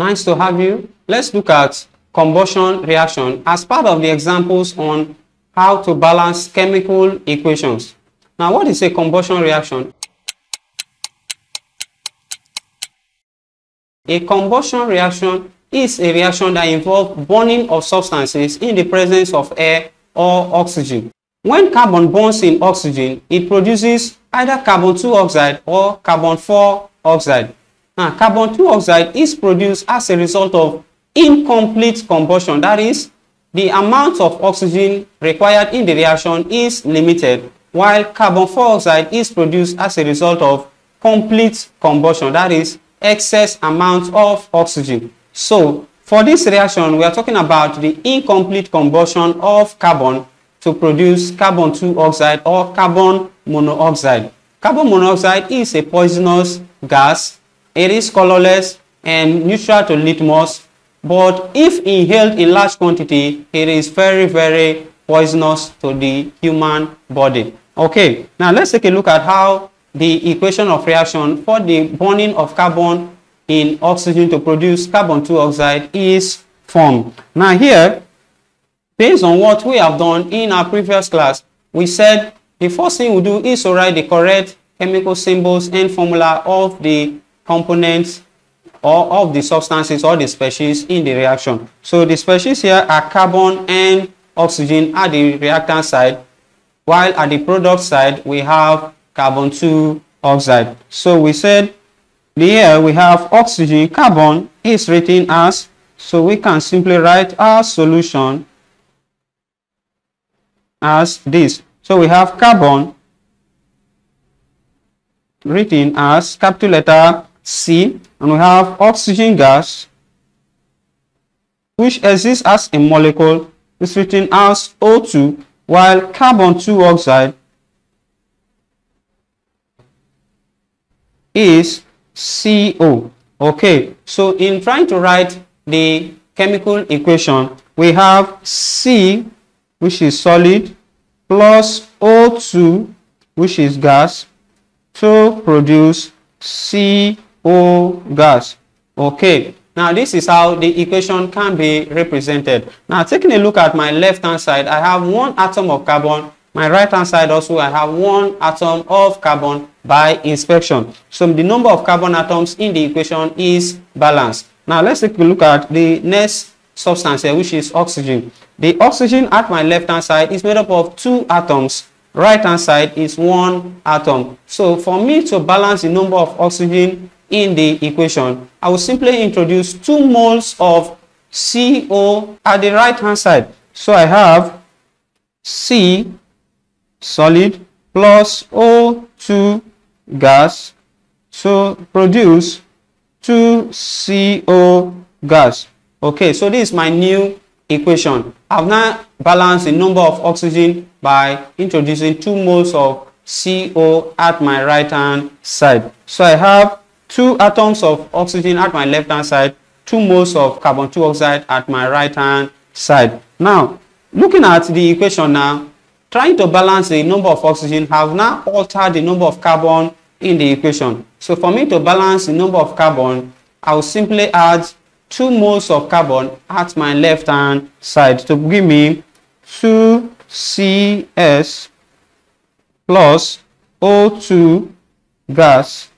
Nice to have you. Let's look at combustion reaction as part of the examples on how to balance chemical equations. Now, what is a combustion reaction? A combustion reaction is a reaction that involves burning of substances in the presence of air or oxygen. When carbon burns in oxygen, it produces either carbon 2 oxide or carbon 4 oxide. Now, carbon 2 oxide is produced as a result of incomplete combustion. That is, the amount of oxygen required in the reaction is limited, while carbon 4 oxide is produced as a result of complete combustion. That is, excess amount of oxygen. So, for this reaction, we are talking about the incomplete combustion of carbon to produce carbon 2 oxide or carbon monoxide. Carbon monoxide is a poisonous gas. It is colorless and neutral to litmus, but if inhaled in large quantity, it is very, very poisonous to the human body. Okay, now let's take a look at how the equation of reaction for the burning of carbon in oxygen to produce carbon 2 oxide is formed. Now here, based on what we have done in our previous class, we said the first thing we do is to write the correct chemical symbols and formula of the components or of the substances or the species in the reaction. So the species here are carbon and oxygen at the reactant side, while at the product side we have carbon 2 oxide. So we said here we have oxygen, carbon is written as, so we can simply write our solution as this. So we have carbon written as capital letter C and we have oxygen gas which exists as a molecule is written as O2 while carbon 2 oxide is CO. Okay, so in trying to write the chemical equation, we have C, which is solid, plus O2, which is gas, to produce CO gas. Okay, now this is how the equation can be represented. Now taking a look at my left hand side, I have one atom of carbon. My right hand side also, I have one atom of carbon by inspection. So the number of carbon atoms in the equation is balanced. Now let's take a look at the next substance here, which is oxygen. The oxygen at my left hand side is made up of two atoms. Right hand side is one atom. So for me to balance the number of oxygen in the equation, I will simply introduce two moles of CO at the right hand side. So I have C solid plus O2 gas to produce 2CO gas. Okay, so this is my new equation. I've now balanced the number of oxygen by introducing 2 moles of CO at my right hand side. So I have 2 atoms of oxygen at my left hand side, 2 moles of carbon dioxide at my right hand side. Now, looking at the equation now, trying to balance the number of oxygen have now altered the number of carbon in the equation. So for me to balance the number of carbon, I will simply add 2 moles of carbon at my left hand side to give me 2CS plus O2 gas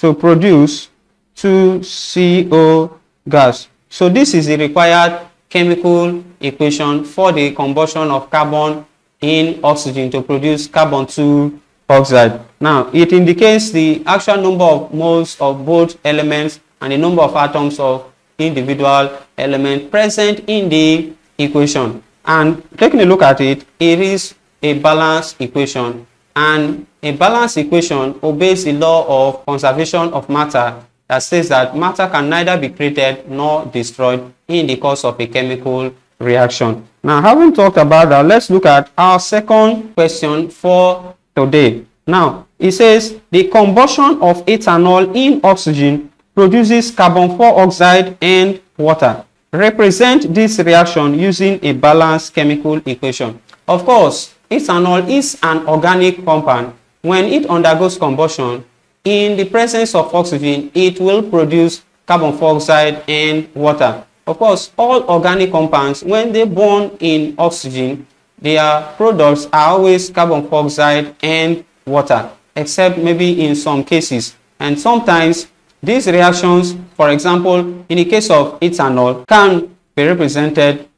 to produce 2CO gas. So this is the required chemical equation for the combustion of carbon in oxygen to produce carbon 2 oxide. Now, it indicates the actual number of moles of both elements and the number of atoms of individual element present in the equation. And taking a look at it, it is a balanced equation. And a balanced equation obeys the law of conservation of matter that says that matter can neither be created nor destroyed in the course of a chemical reaction. Now, having talked about that, let's look at our second question for today. Now, it says the combustion of ethanol in oxygen produces carbon 4 oxide and water. Represent this reaction using a balanced chemical equation. Of course, ethanol is an organic compound. When it undergoes combustion, in the presence of oxygen, it will produce carbon dioxide and water. Of course, all organic compounds, when they burn in oxygen, their products are always carbon dioxide and water, except maybe in some cases. And sometimes these reactions, for example, in the case of ethanol, can be represented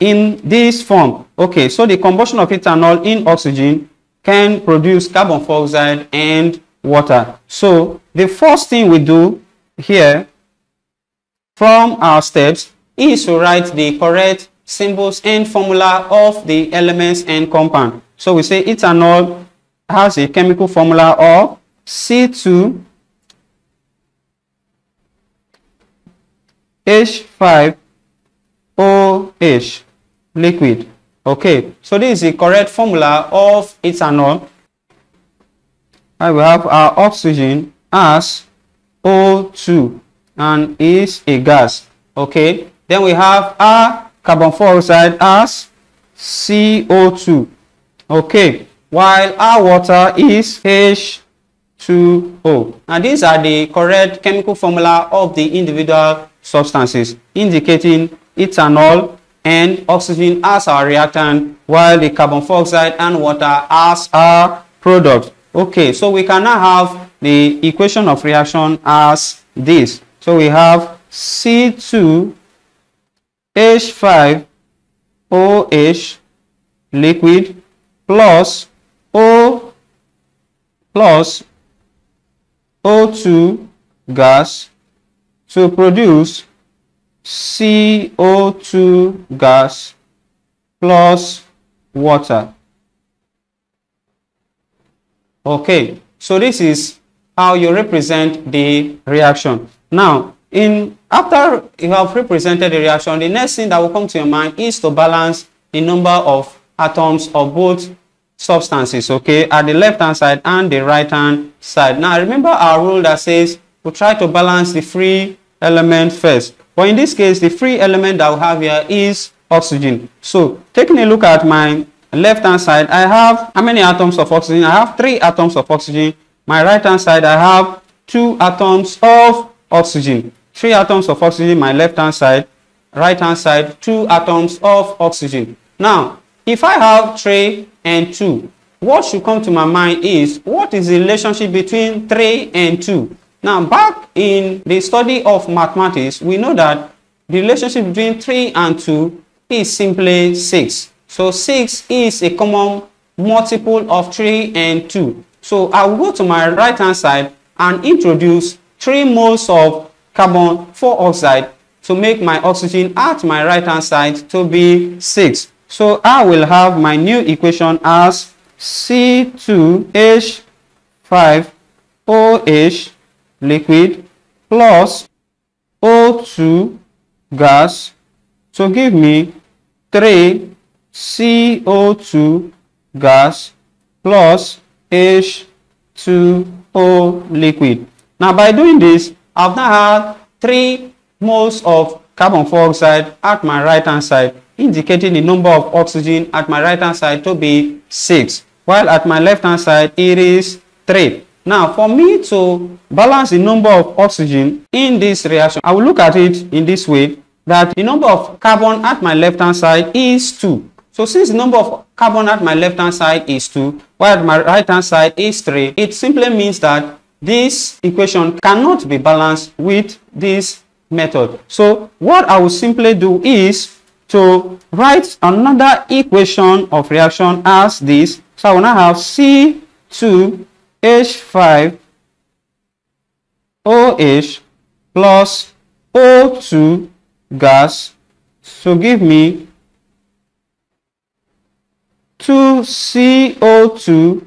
in this form. Okay, so the combustion of ethanol in oxygen can produce carbon dioxide and water. So the first thing we do here from our steps is to write the correct symbols and formula of the elements and compound. So we say ethanol has a chemical formula of C2 H5OH liquid. Okay, so this is the correct formula of ethanol. I will have our oxygen as O2 and is a gas. Okay, then we have our carbon dioxide as CO2. Okay, while our water is H2O. And these are the correct chemical formula of the individual substances, indicating ethanol and oxygen as our reactant, while the carbon dioxide and water as our product. Okay, so we can now have the equation of reaction as this. So we have C2H5OH liquid plus O plus O2 gas to produce CO2 gas plus water. Okay, so this is how you represent the reaction. Now, in after you have represented the reaction, the next thing that will come to your mind is to balance the number of atoms of both substances, okay, at the left hand side and the right hand side. Now, remember our rule that says we try to balance the free element first. But in this case, the free element that we have here is oxygen. So, taking a look at my left hand side, I have how many atoms of oxygen? I have three atoms of oxygen. My right hand side, I have two atoms of oxygen. Three atoms of oxygen, my left hand side. Right hand side, two atoms of oxygen. Now, if I have three and two, what should come to my mind is what is the relationship between three and two? Now, back in the study of mathematics, we know that the relationship between 3 and 2 is simply 6. So, 6 is a common multiple of 3 and 2. So, I will go to my right hand side and introduce 3 moles of carbon dioxide to make my oxygen at my right hand side to be 6. So, I will have my new equation as C2H5OH liquid plus O2 gas to give me 3 CO2 gas plus H2O liquid. Now by doing this, I've now had 3 moles of carbon dioxide at my right hand side, indicating the number of oxygen at my right hand side to be 6, while at my left hand side it is 3. Now, for me to balance the number of oxygen in this reaction, I will look at it in this way, that the number of carbon at my left-hand side is 2. So since the number of carbon at my left-hand side is 2, while at my right-hand side is 3, it simply means that this equation cannot be balanced with this method. So what I will simply do is to write another equation of reaction as this. So I will now have C2 H5 OH plus O2 gas to give me 2 CO2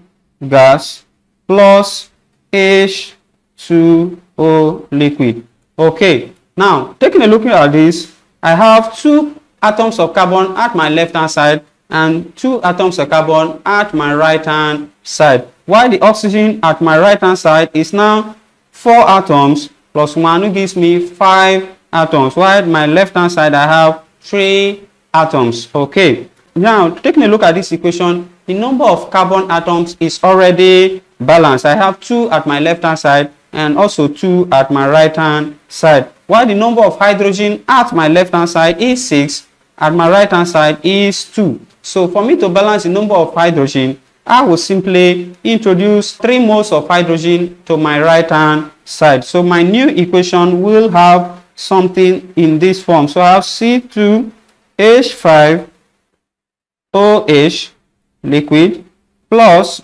gas plus H2O liquid. Okay, now taking a look at this, I have two atoms of carbon at my left hand side and two atoms of carbon at my right hand side while the oxygen at my right hand side is now 4 atoms plus 1 who gives me 5 atoms while my left hand side I have 3 atoms. Okay. Now taking a look at this equation the number of carbon atoms is already balanced. I have 2 at my left hand side and also 2 at my right hand side. While the number of hydrogen at my left hand side is 6 at my right hand side is 2 so for me to balance the number of hydrogen I will simply introduce 3 moles of hydrogen to my right hand side. So my new equation will have something in this form. So I have C2H5 OH liquid plus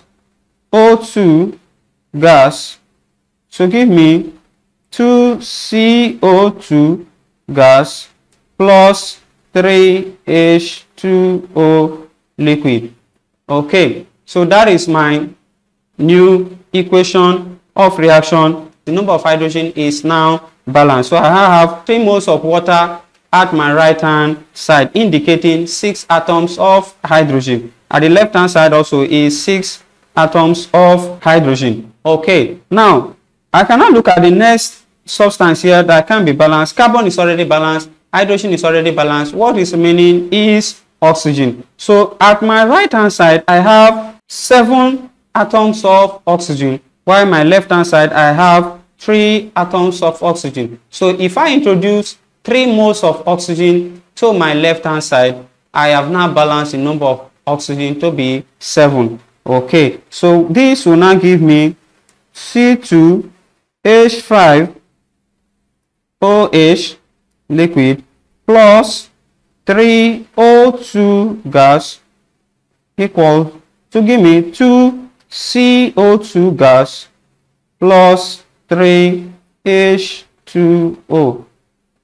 O2 gas. To give me 2CO2 gas plus 3H2O liquid. Okay, so that is my new equation of reaction. The number of hydrogen is now balanced. So I have 3 moles of water at my right hand side indicating 6 atoms of hydrogen. At the left hand side also is 6 atoms of hydrogen. Okay, now I cannot look at the next substance here that can be balanced. Carbon is already balanced, hydrogen is already balanced. What is remaining is oxygen. So at my right hand side, I have 7 atoms of oxygen, while my left hand side, I have 3 atoms of oxygen. So if I introduce 3 moles of oxygen to my left hand side, I have now balanced the number of oxygen to be 7. Okay, so this will now give me C2H5 OH liquid plus 3O2 gas equal to give me 2 CO2 gas plus 3 H2O.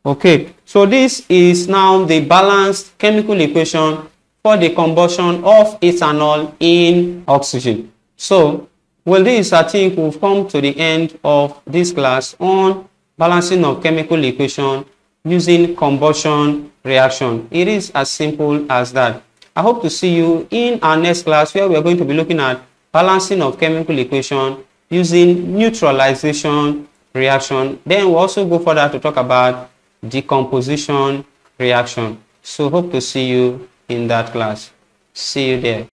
Okay, so this is now the balanced chemical equation for the combustion of ethanol in oxygen. So, with this, I think we've come to the end of this class on balancing of chemical equation using combustion reaction. It is as simple as that. I hope to see you in our next class where we are going to be looking at balancing of chemical equation using neutralization reaction. Then we'll also go further to talk about decomposition reaction. So hope to see you in that class. See you there.